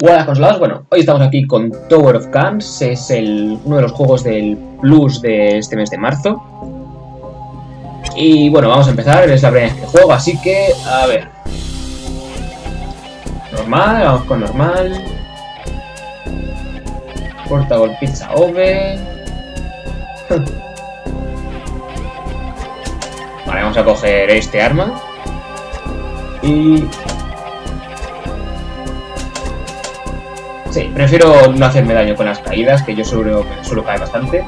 Hola consolados, bueno, hoy estamos aquí con Tower of Guns, es el, uno de los juegos del Plus de este mes de marzo. Y bueno, vamos a empezar, es la primera vez que juego, así que, a ver. Normal, vamos con normal. Portable Pizza Oven. vale, vamos a coger este arma. Y Sí, prefiero no hacerme daño con las caídas, que yo suelo, suelo caer bastante.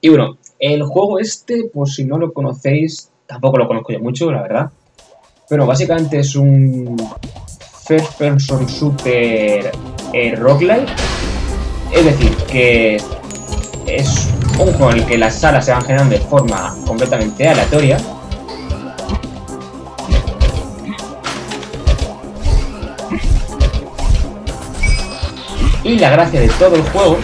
Y bueno, el juego este, por si no lo conocéis, tampoco lo conozco yo mucho, la verdad. Pero básicamente es un first person shooter eh, roguelike. Es decir, que es un juego en el que las salas se van generando de forma completamente aleatoria Y la gracia de todo el juego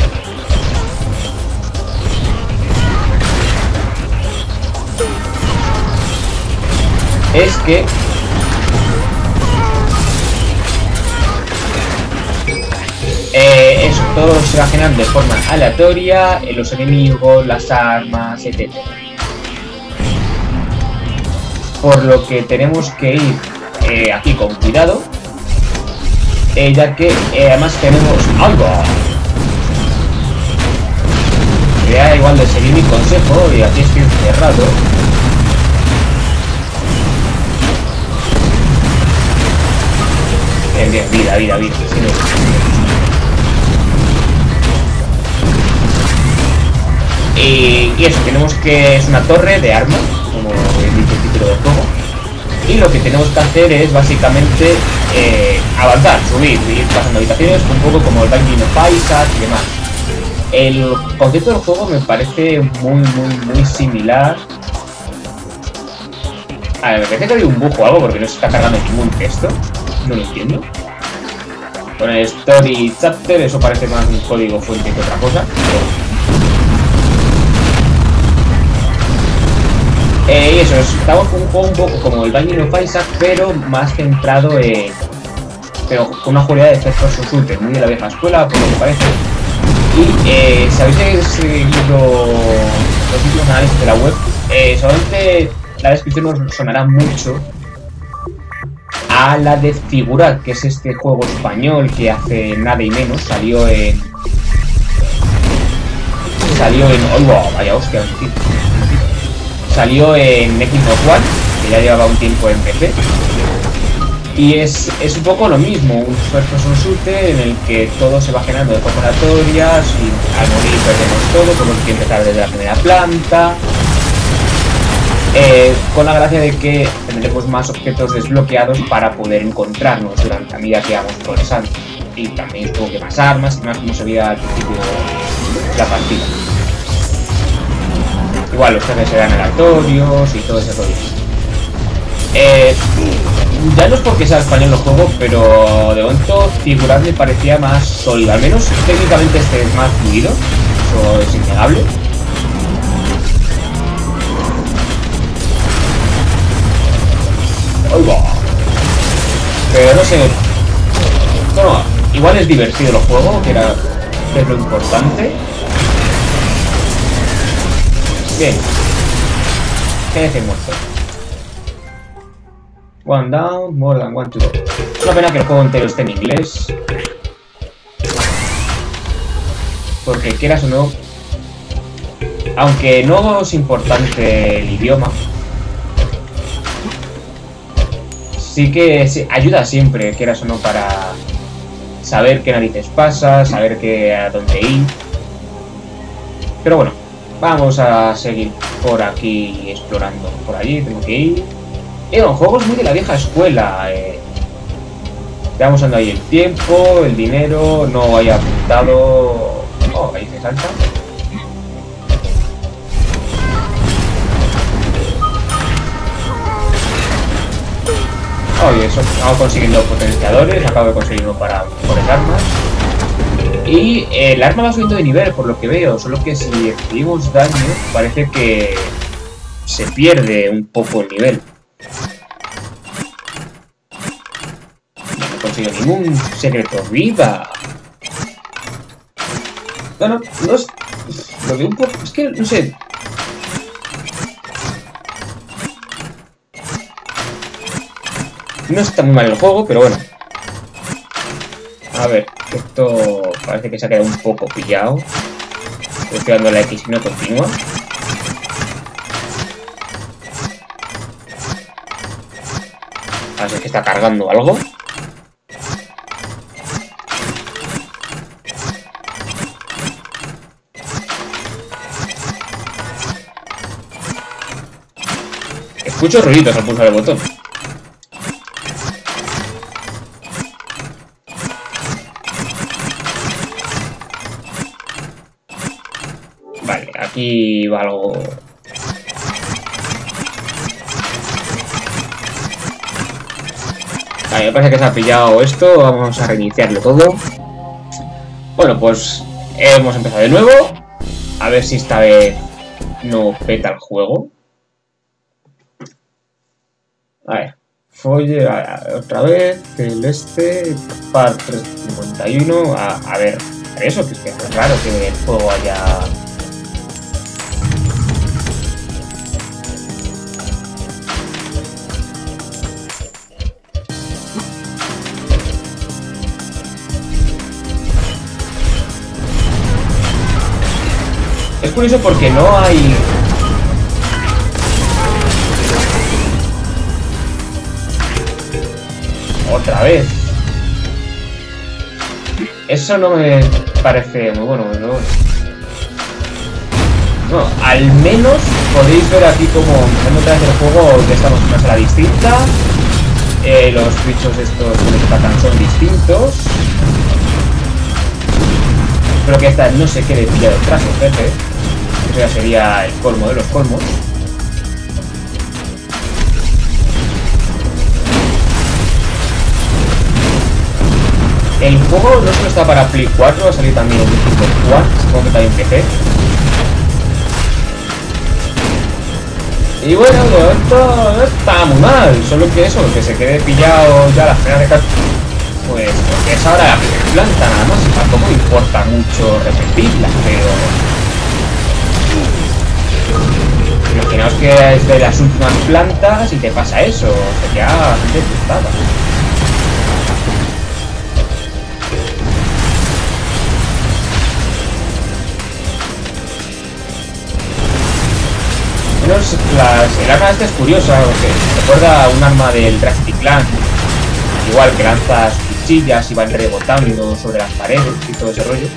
es que eh, eso, todo se va generando de forma aleatoria, en los enemigos, las armas, etc. Por lo que tenemos que ir eh, aquí con cuidado eh, ya que eh, además tenemos algo. Sería igual de seguir mi consejo y aquí estoy encerrado. Bien, bien, vida, vida, vida. y, y, eso, tenemos que... es una torre de armas, como dice el título del juego. Y lo que tenemos que hacer es básicamente eh, avanzar, subir, ir pasando habitaciones, un poco como el Binding of Isaac y demás. El concepto del juego me parece muy, muy, muy similar. A ver, me parece que hay un bug o algo porque no se está cargando ningún texto. No lo entiendo. Con el Story Chapter, eso parece más un código fuente que otra cosa. Eh, y eso, estamos con un poco como el Binding of Isaac, pero más centrado en... Pero con una jugabilidad de efectos shooter, muy de la vieja escuela, por lo que parece. Y eh, si habéis seguido los últimos análisis de la web, eh, solamente la descripción os sonará mucho a la de Figurat, que es este juego español que hace nada y menos salió en... Salió en... ¡Oh, vaya hostia! Salió en Xbox One, que ya llevaba un tiempo en PC. Y es, es un poco lo mismo, un first person shooter en el que todo se va generando de forma aleatoria, y al morir perdemos todo, tenemos que empezar desde la primera planta. Eh, con la gracia de que tendremos más objetos desbloqueados para poder encontrarnos durante la medida que vamos progresando. Y también supongo que más armas y más como se veía al principio de la partida. Igual los jefes serán aleatorios y todo ese rollo. Eh, ya no es porque sea español el juego, pero de momento figurar me parecía más sólido. Al menos técnicamente este es más fluido. Eso es innegable. Pero no sé. Bueno, igual es divertido el juego, que era lo importante. Bien. Jefe muerto. One down, more than one to go. Es una pena que el juego entero esté en inglés. Porque quieras o no... Aunque no es importante el idioma, sí que ayuda siempre, quieras o no, para saber qué narices pasa, saber qué, a dónde ir. Pero bueno, Vamos a seguir por aquí explorando. Por allí tengo que ir. Eh, un juego muy de la vieja escuela. Eh. Estamos usando ahí el tiempo, el dinero, no haya apuntado... Oh, ahí se salta. Oh, eso, estamos consiguiendo potenciadores, acabo de conseguir uno para mejores armas. Y eh, el arma va subiendo de nivel, por lo que veo, solo que si recibimos daño, parece que se pierde un poco el nivel. No consigo ningún secreto viva. No, no, es... Lo veo un poco... Es que, no sé... No está muy mal el juego, pero bueno. A ver, esto parece que se ha quedado un poco pillado. Estoy dando la X y no continúa. Parece que está cargando algo. Escucho ruiditos al pulsar el botón. Vale, aquí va algo... Me parece que se ha pillado esto. Vamos a reiniciarlo todo. Bueno, pues hemos empezado de nuevo. A ver si esta vez no peta el juego. A ver. Folle, otra vez, el este, par 351. A, a ver, eso, que es que es raro que el juego haya Es curioso porque no hay... Otra vez. Eso no me parece muy bueno, ¿no? Al menos podéis ver aquí como empezando otra el juego que estamos en una sala distinta. Eh, los bichos estos que atacan son distintos. Espero que esta no se quede pillado detrás, jefe. Ya sería el colmo de los colmos. El juego no solo está para Play 4, va a salir también en Xbox One, supongo que también PC. Y bueno, esto no está muy mal, solo que eso, que se quede pillado ya las primeras de pues porque es ahora la planta nada más, tampoco importa mucho repetirla, pero... Que es de las últimas plantas y te pasa eso, sería bastante frustrada. Menos las, el arma esta es curiosa, porque recuerda un arma del Drafty Clan, igual que lanzas cuchillas y van rebotando sobre las paredes y todo ese rollo.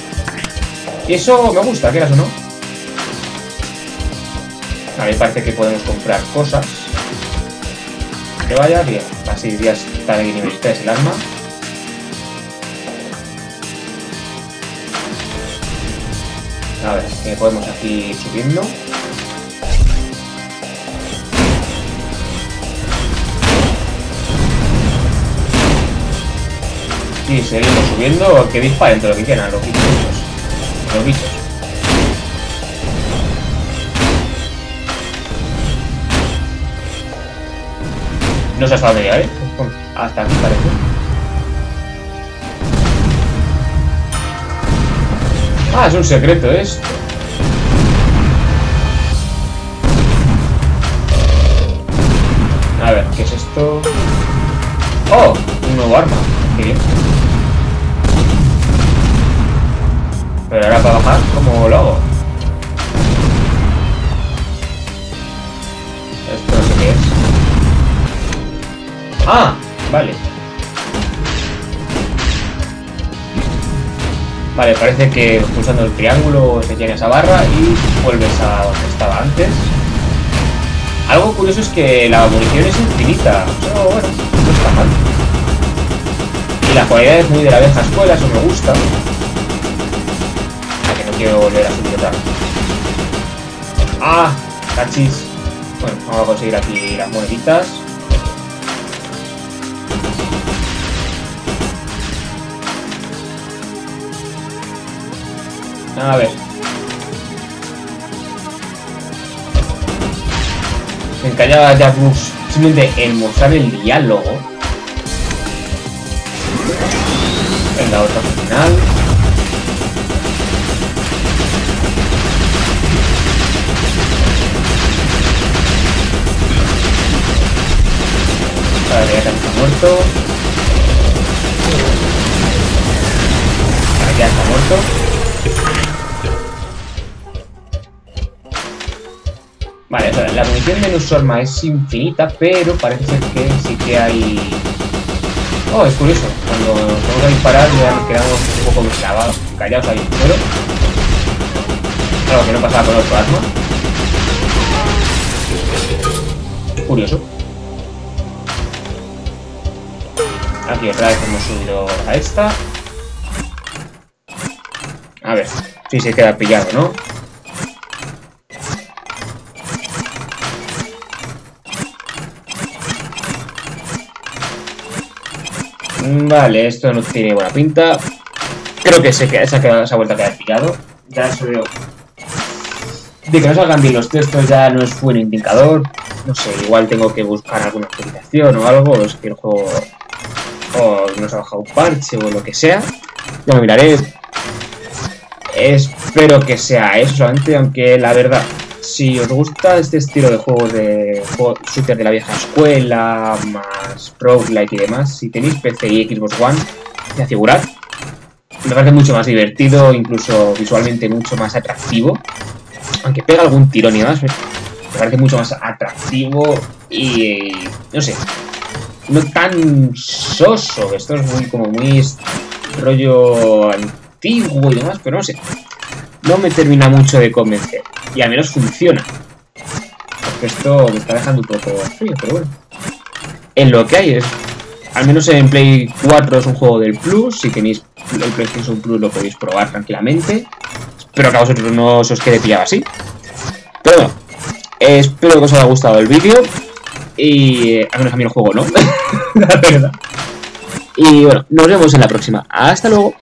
Y eso me gusta, quieras o no. A mí parece que podemos comprar cosas. Que vaya bien. Así ya está en nivel 3 el arma. A ver, que podemos aquí subiendo. Y seguimos subiendo, que disparen todo lo que quieran, los bichos. Los bichos. No sé hasta dónde llegar, ¿eh? Hasta aquí parece. Ah, es un secreto esto. A ver, ¿qué es esto? ¡Oh! Un nuevo arma. Qué bien. Pero ahora para bajar, ¿cómo lo hago? Esto no sé qué es. ¡Ah! Vale. Vale, parece que pulsando el triángulo se llena esa barra y vuelves a donde estaba antes. Algo curioso es que la munición es infinita. Pero bueno, no está mal. Y la cualidad es muy de la vieja escuela, eso me gusta. Que no quiero volver a subir otra. ¡Ah! Cachis. Bueno, vamos a conseguir aquí las moneditas. A ver. Me encalla Jack Brooks simplemente el mostrar el diálogo. Venga, otro final. Muerto. Ya está muerto. Vale, la munición de Nusorma es infinita, pero parece ser que sí que hay... Oh, es curioso. Cuando tengo que disparar quedamos un poco clavados, callados ahí suelo. Algo que no pasaba con otro arma. Curioso. Aquí otra vez hemos subido a esta. A ver, si se queda pillado, ¿no? Vale, esto no tiene buena pinta. Creo que se, se, ha, quedado, se ha a pillado. Ya solo... De que no salgan bien los textos ya no es buen indicador. No sé, igual tengo que buscar alguna actualización o algo. Es que el juego... O nos ha bajado un parche o lo que sea. Ya lo miraré. Espero que sea eso solamente, aunque la verdad, si os gusta este estilo de juegos de shooter de la vieja escuela, más roguelike y demás, si tenéis PC y Xbox One, de asegurar, me parece mucho más divertido, incluso visualmente mucho más atractivo. Aunque pega algún tirón y demás, me parece mucho más atractivo y no sé, no tan soso. Esto es muy como muy rollo antiguo y demás, pero no sé. No me termina mucho de convencer. Y al menos funciona. Esto me está dejando un poco frío, pero bueno. En lo que hay es... Al menos en Play 4 es un juego del Plus. Si tenéis el PlayStation Plus lo podéis probar tranquilamente. Espero que a vosotros no os quede pillado así. Pero bueno. Espero que os haya gustado el vídeo. Y... Al menos a mí el juego, ¿no? La verdad. Y bueno, nos vemos en la próxima. Hasta luego.